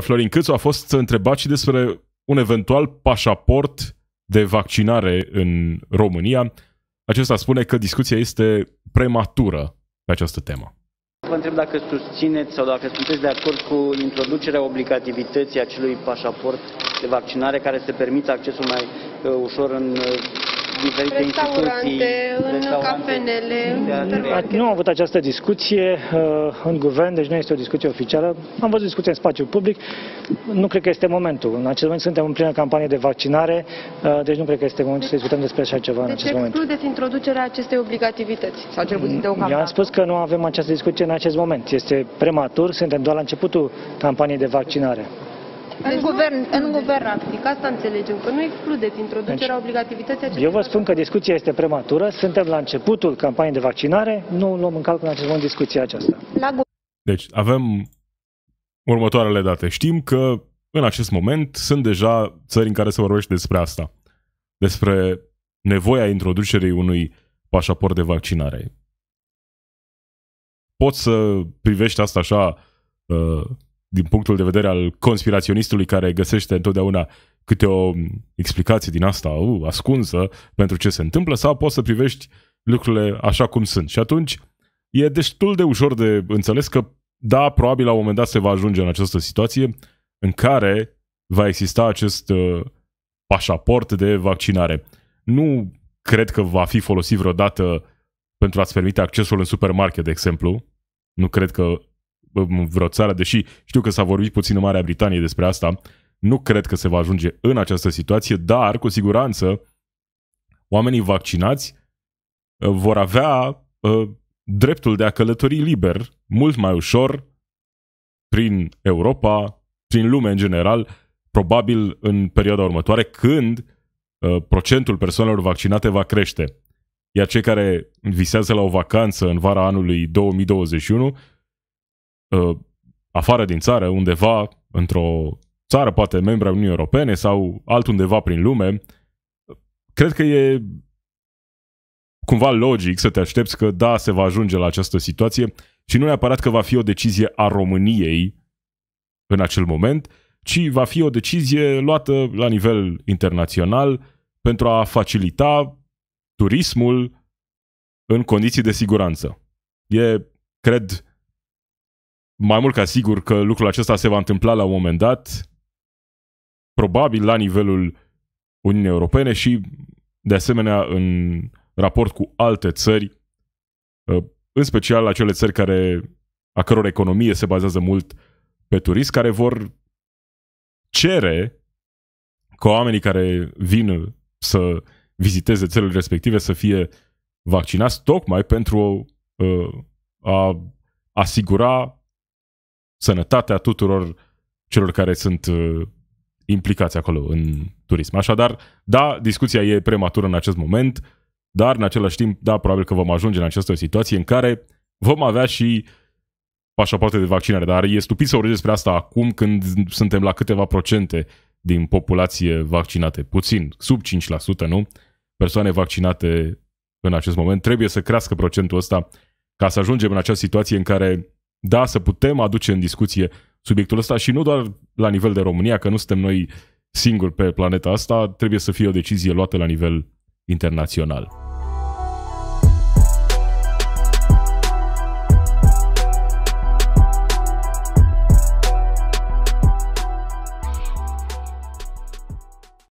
Florin Câțu a fost întrebat și despre un eventual pașaport de vaccinare în România. Acesta spune că discuția este prematură pe această temă. Vă întreb dacă susțineți sau dacă sunteți de acord cu introducerea obligativității acelui pașaport de vaccinare care să permită accesul mai uh, ușor în uh, diferite instituții, în cafenele. Nu am avut această discuție uh, în guvern, deci nu este o discuție oficială. Am văzut discuție în spațiu public. Nu cred că este momentul. În acest moment suntem în plină campanie de vaccinare, uh, deci nu cred că este momentul să discutăm despre așa ceva deci în acest moment. Deci excludeți introducerea acestei obligativități, sau cel puțin deocamdată? Eu am spus că nu avem această discuție în acest moment. Este prematur, suntem doar la începutul campaniei de vaccinare. În guvern, în guvern aplic, asta înțelegem, că nu excludeți introducerea deci, obligativității acestui Eu vă spun că discuția este prematură, suntem la începutul campaniei de vaccinare, nu luăm în calcul în acest moment discuția aceasta. La deci avem următoarele date. Știm că în acest moment sunt deja țări în care se vorbește despre asta. Despre nevoia introducerii unui pașaport de vaccinare. Poți să privești asta așa uh, din punctul de vedere al conspiraționistului care găsește întotdeauna câte o explicație din asta uh, ascunsă pentru ce se întâmplă sau poți să privești lucrurile așa cum sunt. Și atunci e destul de ușor de înțeles că da, probabil la un moment dat se va ajunge în această situație în care va exista acest uh, pașaport de vaccinare. Nu cred că va fi folosit vreodată pentru a-ți permite accesul în supermarket, de exemplu. Nu cred că vreo țară, deși știu că s-a vorbit puțin în Marea Britanie despre asta, nu cred că se va ajunge în această situație, dar cu siguranță oamenii vaccinați uh, vor avea uh, dreptul de a călători liber, mult mai ușor, prin Europa, prin lume în general, probabil în perioada următoare, când uh, procentul persoanelor vaccinate va crește. Iar cei care visează la o vacanță în vara anului 2021 uh, afară din țară, undeva într-o țară, poate membra Uniunii Europene sau altundeva prin lume, cred că e cumva logic să te aștepți că da, se va ajunge la această situație și nu neapărat că va fi o decizie a României în acel moment, ci va fi o decizie luată la nivel internațional pentru a facilita turismul în condiții de siguranță. E, cred, mai mult ca sigur că lucrul acesta se va întâmpla la un moment dat, probabil la nivelul Uniunii Europene și, de asemenea, în raport cu alte țări, uh, în special acele țări care, a căror economie se bazează mult pe turism, care vor cere ca oamenii care vin să viziteze țările respective să fie vaccinați tocmai pentru uh, a asigura sănătatea tuturor celor care sunt uh, implicați acolo în turism. Așadar, da, discuția e prematură în acest moment, dar în același timp, da, probabil că vom ajunge în această situație în care vom avea și pașapoarte de vaccinare, dar e stupid să vorbim despre asta acum când suntem la câteva procente din populație vaccinate, puțin, sub 5%, nu? Persoane vaccinate în acest moment. Trebuie să crească procentul ăsta ca să ajungem în această situație în care da, să putem aduce în discuție subiectul ăsta și nu doar la nivel de România, că nu suntem noi singuri pe planeta asta, trebuie să fie o decizie luată la nivel internațional.